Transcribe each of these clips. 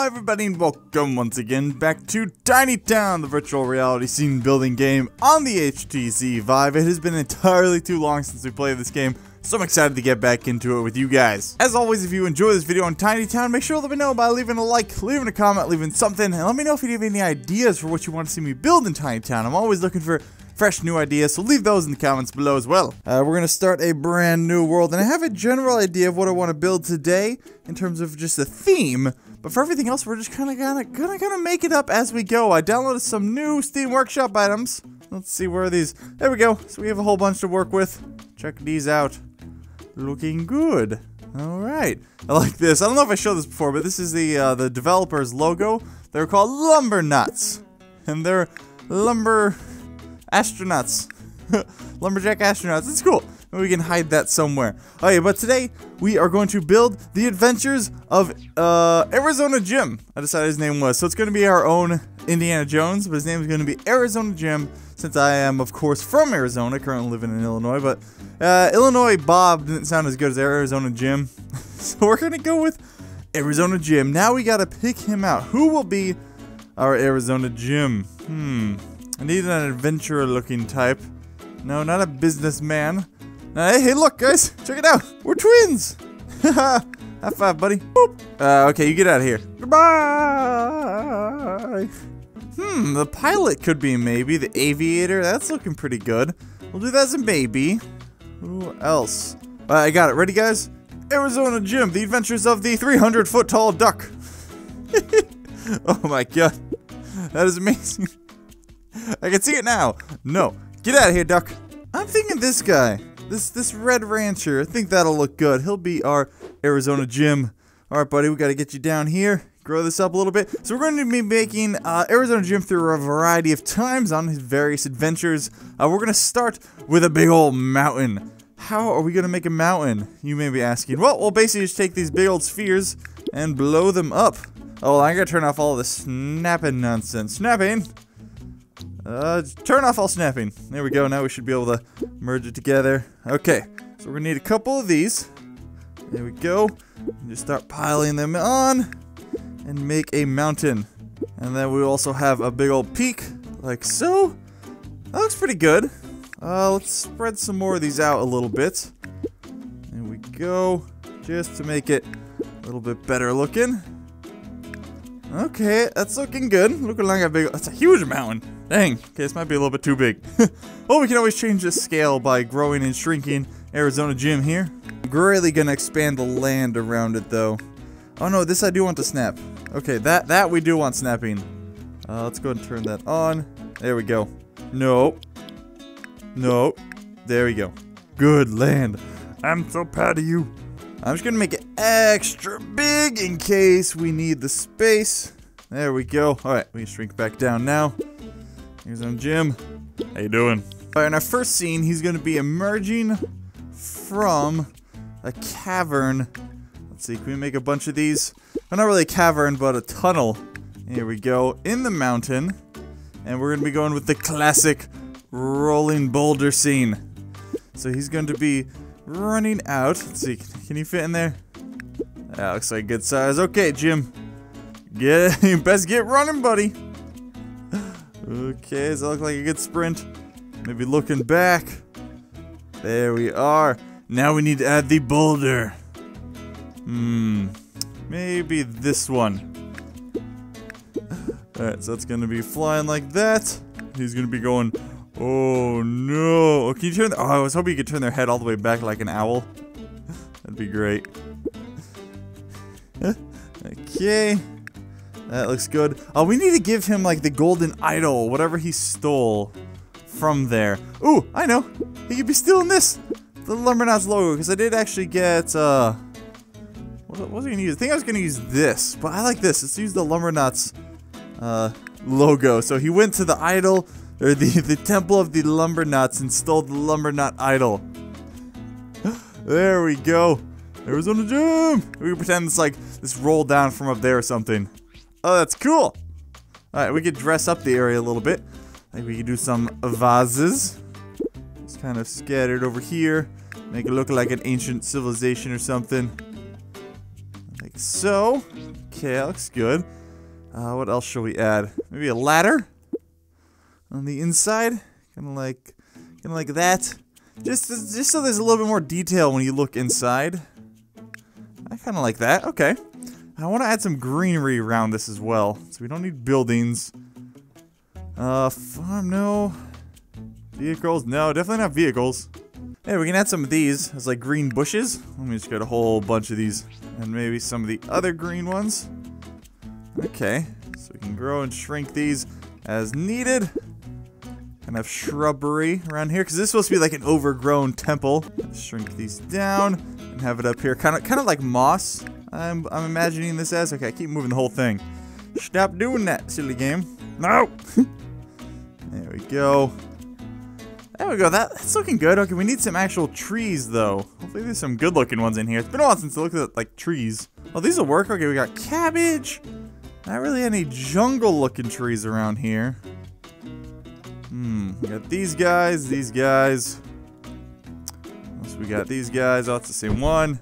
Hello everybody and welcome once again back to Tiny Town, the virtual reality scene building game on the HTC Vive. It has been entirely too long since we played this game, so I'm excited to get back into it with you guys. As always, if you enjoy this video on Tiny Town, make sure to let me know by leaving a like, leaving a comment, leaving something, and let me know if you have any ideas for what you want to see me build in Tiny Town. I'm always looking for fresh new ideas, so leave those in the comments below as well. Uh, we're going to start a brand new world, and I have a general idea of what I want to build today in terms of just a theme, but for everything else, we're just kind of gonna, gonna, gonna make it up as we go. I downloaded some new Steam Workshop items. Let's see, where are these? There we go. So we have a whole bunch to work with. Check these out. Looking good. All right. I like this. I don't know if I showed this before, but this is the uh, the developer's logo. They're called Lumbernauts, and they're lumber astronauts. Lumberjack astronauts. It's cool. We can hide that somewhere. Okay, but today we are going to build the adventures of uh, Arizona Jim. I decided his name was. So it's going to be our own Indiana Jones, but his name is going to be Arizona Jim since I am, of course, from Arizona, currently living in Illinois. But uh, Illinois Bob didn't sound as good as Arizona Jim. so we're going to go with Arizona Jim. Now we got to pick him out. Who will be our Arizona Jim? Hmm. I need an adventurer looking type. No, not a businessman. Hey, hey, look, guys. Check it out. We're twins. High five, buddy. Boop. Uh, okay, you get out of here. Goodbye. Hmm, the pilot could be maybe. The aviator, that's looking pretty good. We'll do that as a maybe. Who else? Uh, I got it. Ready, guys? Arizona Jim, the adventures of the 300 foot tall duck. oh my god. That is amazing. I can see it now. No. Get out of here, duck. I'm thinking this guy. This this red rancher. I think that'll look good. He'll be our Arizona Jim. Alright, buddy, we gotta get you down here. Grow this up a little bit. So we're going to be making uh, Arizona Jim through a variety of times on his various adventures. Uh, we're gonna start with a big old mountain. How are we gonna make a mountain? You may be asking. Well, we'll basically just take these big old spheres and blow them up. Oh, I gotta turn off all the snapping nonsense. Snapping! Uh, turn off all snapping. There we go. Now we should be able to merge it together. Okay, so we're gonna need a couple of these. There we go. Just start piling them on and make a mountain. And then we also have a big old peak, like so. That looks pretty good. Uh, let's spread some more of these out a little bit. There we go. Just to make it a little bit better looking. Okay, that's looking good. Looking like a big, that's a huge mountain. Dang, okay, this might be a little bit too big. oh, we can always change the scale by growing and shrinking Arizona Jim here. Greatly gonna expand the land around it though. Oh no, this I do want to snap. Okay, that, that we do want snapping. Uh, let's go and turn that on. There we go. No. No. There we go. Good land. I'm so proud of you. I'm just gonna make it extra big in case we need the space. There we go. Alright, we shrink back down now. Arizona Jim. How you doing? Alright, in our first scene, he's gonna be emerging from a cavern. Let's see, can we make a bunch of these? Well, not really a cavern, but a tunnel. Here we go, in the mountain. And we're gonna be going with the classic rolling boulder scene. So he's going to be running out. Let's see, can you fit in there? That looks like a good size. Okay, Jim. Get, you best get running, buddy. Okay, does that look like a good sprint? Maybe looking back. There we are. Now we need to add the boulder. Hmm. Maybe this one. Alright, so that's gonna be flying like that. He's gonna be going, oh no. Oh, can you turn, oh, I was hoping you could turn their head all the way back like an owl. That'd be great. okay. That looks good. Oh, we need to give him like the golden idol, whatever he stole from there. Ooh, I know. He could be stealing this. The Lumbernauts logo, because I did actually get, uh... What was I gonna use? I think I was gonna use this, but I like this. Let's use the Lumbernauts, uh, logo. So he went to the idol, or the, the temple of the Lumbernauts and stole the Lumbernaut idol. there we go. Arizona Jim! We can pretend it's like this roll down from up there or something. Oh, that's cool! Alright, we could dress up the area a little bit. I think we could do some vases. Just kind of scattered over here. Make it look like an ancient civilization or something. Like so. Okay, that looks good. Uh, what else should we add? Maybe a ladder on the inside, kind of like, kind of like that. Just, just so there's a little bit more detail when you look inside. I kind of like that. Okay. I want to add some greenery around this as well, so we don't need buildings. Uh, farm, no. Vehicles, no, definitely not vehicles. Hey, we can add some of these as like green bushes. Let me just get a whole bunch of these. And maybe some of the other green ones. Okay, so we can grow and shrink these as needed. Kind of shrubbery around here, because this is supposed to be like an overgrown temple. Shrink these down and have it up here, kind of, kind of like moss. I'm, I'm imagining this as. Okay, I keep moving the whole thing. Stop doing that, silly game. No. there we go. There we go. That, that's looking good. Okay, we need some actual trees, though. Hopefully there's some good-looking ones in here. It's been a while since I looked at, like, trees. Oh, these will work. Okay, we got cabbage. Not really any jungle-looking trees around here. Hmm, we got these guys, these guys. We got? These guys. Oh, it's the same one.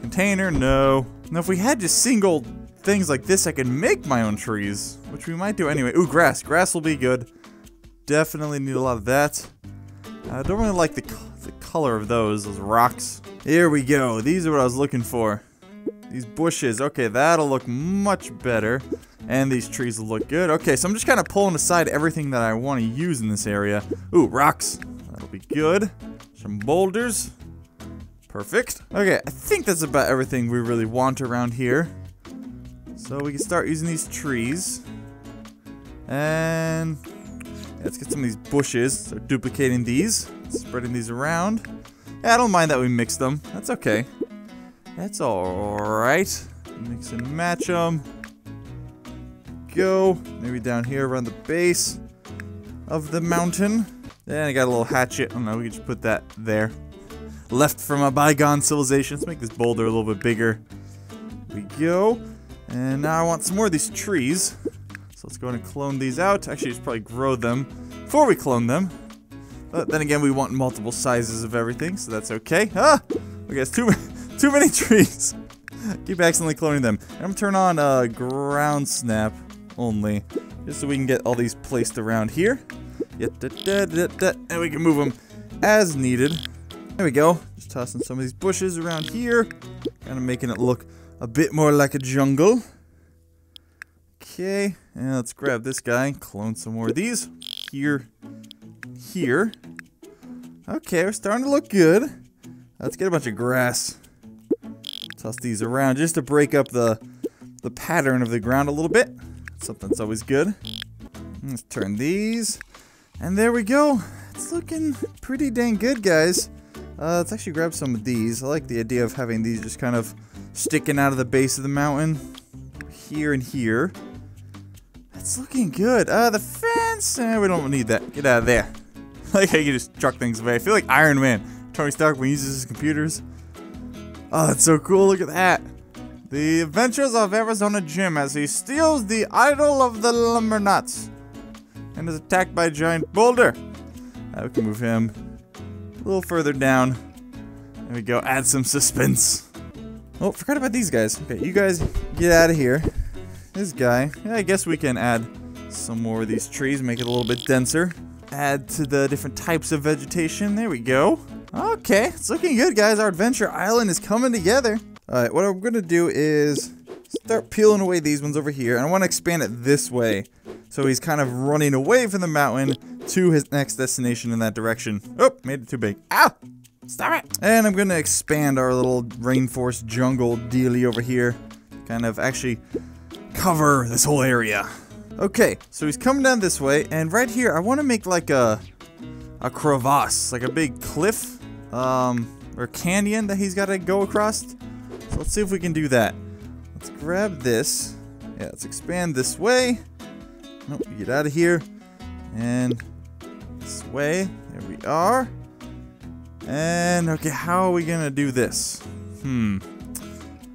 Container, no. Now, if we had just single things like this, I could make my own trees, which we might do anyway. Ooh, grass. Grass will be good. Definitely need a lot of that. I don't really like the, the color of those, those rocks. Here we go. These are what I was looking for. These bushes. Okay, that'll look much better. And these trees will look good. Okay, so I'm just kind of pulling aside everything that I want to use in this area. Ooh, rocks. That'll be good. Some boulders. Perfect. Okay, I think that's about everything we really want around here. So we can start using these trees. And let's get some of these bushes. Start duplicating these. Spreading these around. Yeah, I don't mind that we mix them. That's okay. That's alright. Mix and match them go. Maybe down here around the base of the mountain. Then I got a little hatchet. Oh I don't know, we can just put that there. Left from a bygone civilization. Let's make this boulder a little bit bigger. we go. And now I want some more of these trees. So let's go ahead and clone these out. Actually, just probably grow them before we clone them. But then again, we want multiple sizes of everything, so that's okay. Ah! I guess too, too many trees. Keep accidentally cloning them. I'm gonna turn on uh, ground snap only, just so we can get all these placed around here. And we can move them as needed. There we go. Just tossing some of these bushes around here. Kind of making it look a bit more like a jungle. Okay, and let's grab this guy, clone some more of these. Here, here. Okay, we're starting to look good. Let's get a bunch of grass. Toss these around just to break up the the pattern of the ground a little bit. Something's always good. Let's turn these. And there we go. It's looking pretty dang good, guys. Uh, let's actually grab some of these. I like the idea of having these just kind of sticking out of the base of the mountain. Here and here. That's looking good. Uh, the fence, eh, we don't need that. Get out of there. like how you just chuck things away. I feel like Iron Man. Tony Stark when he uses his computers. Oh, that's so cool. Look at that. The Adventures of Arizona Jim as he steals the idol of the Lumbernauts and is attacked by a giant boulder. Uh, we can move him a little further down. There we go. Add some suspense. Oh, forgot about these guys. Okay, you guys get out of here. This guy. Yeah, I guess we can add some more of these trees, make it a little bit denser. Add to the different types of vegetation. There we go. Okay, it's looking good, guys. Our adventure island is coming together. Alright, what I'm to do is start peeling away these ones over here. And I want to expand it this way. So he's kind of running away from the mountain to his next destination in that direction. Oh, made it too big. Ow! Stop it! And I'm going to expand our little rainforest jungle dealy over here. Kind of actually cover this whole area. Okay, so he's coming down this way. And right here, I want to make like a, a crevasse. Like a big cliff. Um, or canyon that he's got to go across. So let's see if we can do that. Let's grab this. Yeah, let's expand this way. Nope, get out of here. And this way. There we are. And, okay, how are we to do this? Hmm.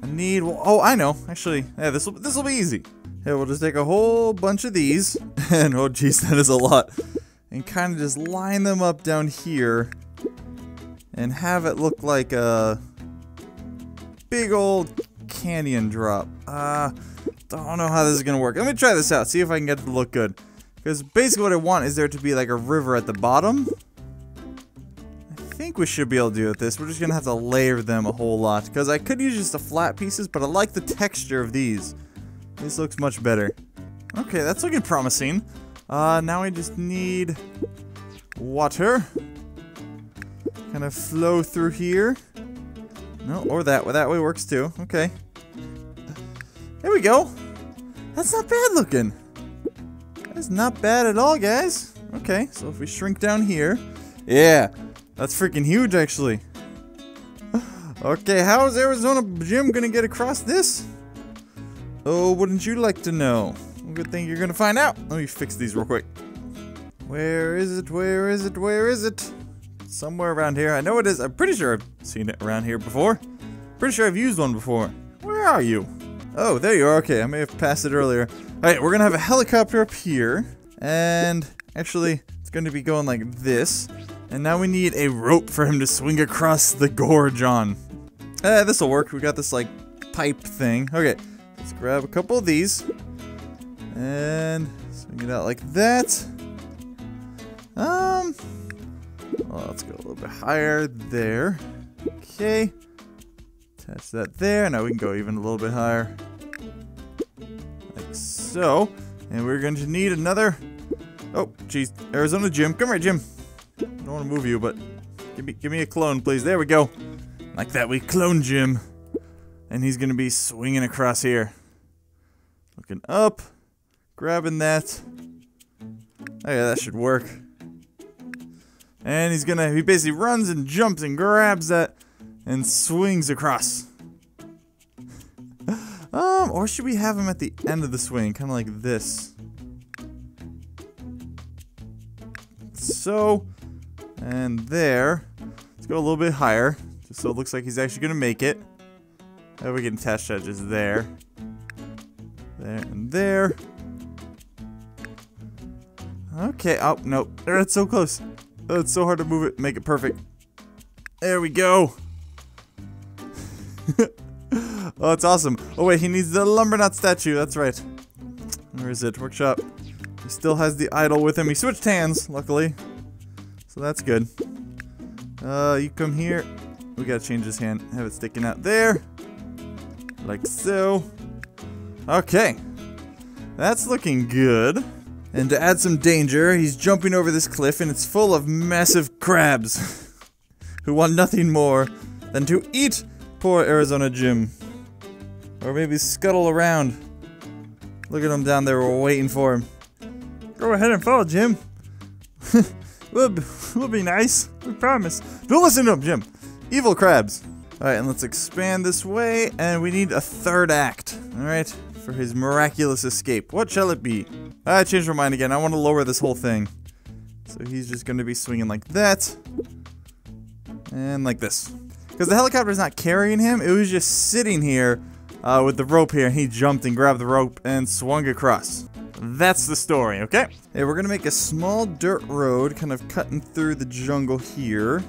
I need, oh, I know. Actually, yeah, this will this will be easy. Yeah, we'll just take a whole bunch of these. And, oh, geez, that is a lot. And kind of just line them up down here. And have it look like a big old canyon drop. Uh, don't know how this is gonna work. Let me try this out, see if I can get it to look good. Because basically what I want is there to be like a river at the bottom. I think we should be able to do with this. We're just gonna have to layer them a whole lot. Because I could use just the flat pieces, but I like the texture of these. This looks much better. Okay, that's looking promising. Uh, now I just need water. Kind of flow through here. No, or that. That way works too. Okay. There we go. That's not bad looking. That's not bad at all, guys. Okay, so if we shrink down here. Yeah, that's freaking huge, actually. Okay, how is Arizona Jim gonna get across this? Oh, wouldn't you like to know? Good thing you're gonna find out. Let me fix these real quick. Where is it? Where is it? Where is it? Somewhere around here. I know it is. I'm pretty sure I've seen it around here before. Pretty sure I've used one before. Where are you? Oh, there you are. Okay, I may have passed it earlier. Alright, we're gonna have a helicopter up here. And actually, it's gonna be going like this. And now we need a rope for him to swing across the gorge on. Eh, this'll work. We got this like pipe thing. Okay, let's grab a couple of these. And swing it out like that. Um, well, let's go a little bit higher there. Okay. Attach that there. Now we can go even a little bit higher. Like so. And we're going to need another... Oh, jeez. Arizona Jim. Come here, Jim. I don't want to move you, but give me, give me a clone, please. There we go. Like that, we clone Jim. And he's going to be swinging across here. Looking up. Grabbing that. Oh yeah, that should work. And he's gonna, he basically runs and jumps and grabs that and swings across. um, or should we have him at the end of the swing, kind of like this? So, and there. Let's go a little bit higher, just so it looks like he's actually gonna make it. There we can test that just there. There and there. Okay, oh, nope. It's so close. It's so hard to move it, make it perfect. There we go. oh, it's awesome. Oh, wait, he needs the Lumbernaut statue. That's right. Where is it? Workshop. He still has the idol with him. He switched hands, luckily. So that's good. Uh, you come here. We gotta change his hand. Have it sticking out there. Like so. Okay. That's looking good. And to add some danger, he's jumping over this cliff and it's full of massive crabs who want nothing more than to eat poor Arizona Jim. Or maybe scuttle around. Look at him down there, we're waiting for him. Go ahead and follow Jim. we'll, be, we'll be nice, we promise. Don't listen to him, Jim. Evil crabs. Alright, and let's expand this way, and we need a third act. Alright, for his miraculous escape. What shall it be? I changed my mind again. I want to lower this whole thing. So he's just going to be swinging like that. And like this. Because the helicopter's not carrying him. It was just sitting here uh, with the rope here. And he jumped and grabbed the rope and swung across. That's the story, okay? Hey, we're to make a small dirt road kind of cutting through the jungle here.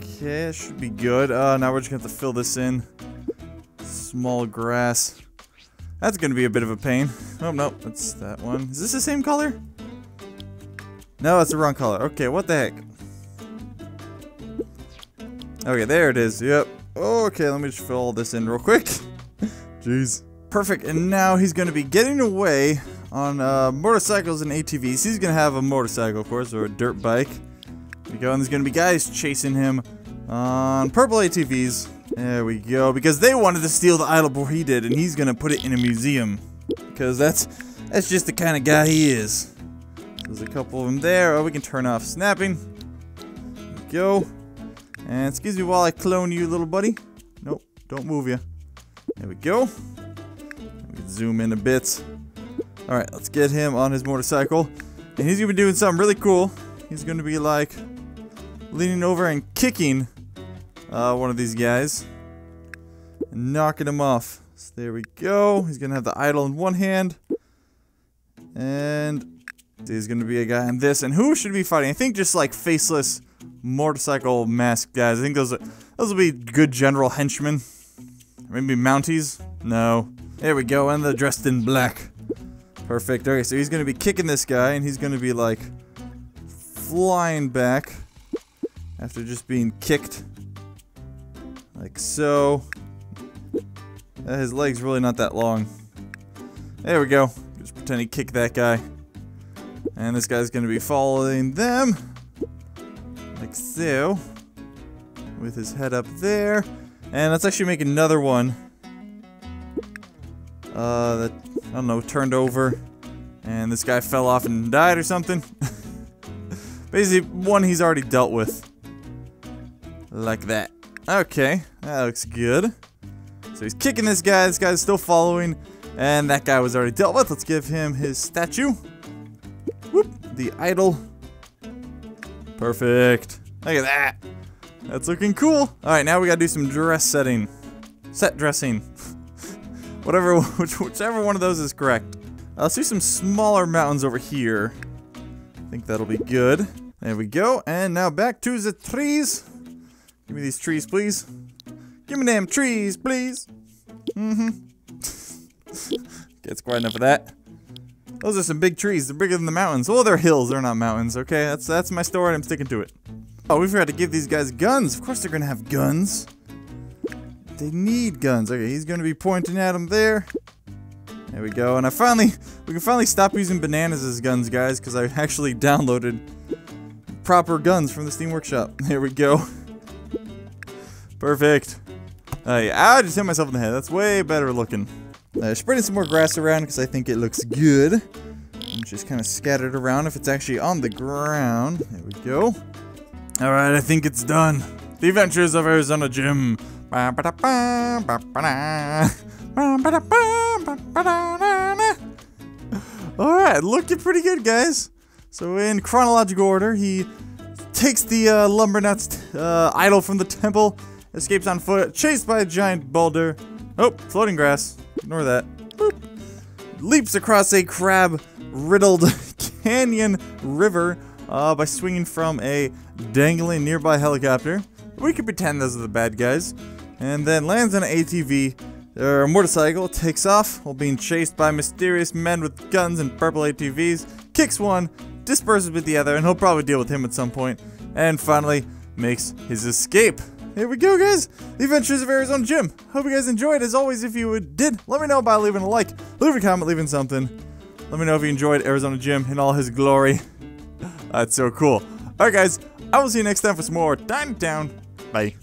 Okay, should be good. Uh, now we're just to have to fill this in small grass. That's gonna be a bit of a pain. Oh, no, that's that one. Is this the same color? No, it's the wrong color. Okay, what the heck? Okay, there it is. Yep. Okay, let me just fill this in real quick. Jeez. Perfect, and now he's gonna be getting away on uh, motorcycles and ATVs. He's gonna have a motorcycle, of course, or a dirt bike. There we go, and there's gonna be guys chasing him on purple ATVs. There we go. Because they wanted to steal the idol before he did, and he's gonna put it in a museum. Because that's that's just the kind of guy he is. There's a couple of them there. Oh, we can turn off snapping. There go. And excuse me while I clone you, little buddy. Nope, don't move you. There we go. Me zoom in a bit. Alright, let's get him on his motorcycle. And he's gonna be doing something really cool. He's gonna be like leaning over and kicking uh, one of these guys. And knocking him off. So there we go. He's to have the idol in one hand. And going to be a guy in this. And who should be fighting? I think just like faceless motorcycle mask guys. I think those those will be good general henchmen. Maybe Mounties? No. There we go, and they're dressed in black. Perfect. Okay, so he's gonna be kicking this guy, and he's gonna be like flying back after just being kicked. Like so. His leg's really not that long. There we go. Just pretend he kicked that guy. And this guy's gonna be following them. So. With his head up there. And let's actually make another one. Uh, that, I don't know, turned over. And this guy fell off and died or something. Basically, one he's already dealt with. Like that. Okay, that looks good. So he's kicking this guy, this guy's still following, and that guy was already dealt with. Let's give him his statue. Whoop, the idol. Perfect. Look at that. That's looking cool. Alright, now we gotta do some dress setting. Set dressing. Whatever, which, whichever one of those is correct. Uh, let's do some smaller mountains over here. I think that'll be good. There we go. And now back to the trees. Give me these trees, please. Give me them trees, please. Mm-hmm. Gets quite enough of that. Those are some big trees. They're bigger than the mountains. Well, they're hills. They're not mountains. Okay, that's that's my story. I'm sticking to it. Oh, we forgot to give these guys guns. Of course they're gonna have guns. They need guns. Okay, he's gonna be pointing at them there. There we go. And I finally, we can finally stop using bananas as guns, guys, because I actually downloaded proper guns from the Steam Workshop. There we go. Perfect. Uh, yeah, I just hit myself in the head. That's way better looking. Uh, spreading some more grass around because I think it looks good. And just kind of scattered around if it's actually on the ground. There we go. Alright, I think it's done. The Adventures of Arizona Jim. Alright, looking pretty good, guys. So in chronological order, he takes the uh, Lumbernaut's uh, idol from the temple, escapes on foot, chased by a giant boulder. Oh, floating grass. Ignore that. Boop. Leaps across a crab-riddled canyon river uh, by swinging from a dangling nearby helicopter. We could pretend those are the bad guys. And then lands on an ATV or motorcycle, takes off while being chased by mysterious men with guns and purple ATVs, kicks one, disperses with the other, and he'll probably deal with him at some point, and finally makes his escape. Here we go, guys. The Adventures of Arizona Jim. Hope you guys enjoyed. As always, if you did, let me know by leaving a like, leaving a comment, leaving something. Let me know if you enjoyed Arizona Jim in all his glory. That's so cool. Alright, guys. I will see you next time for some more Tiny Town. Bye.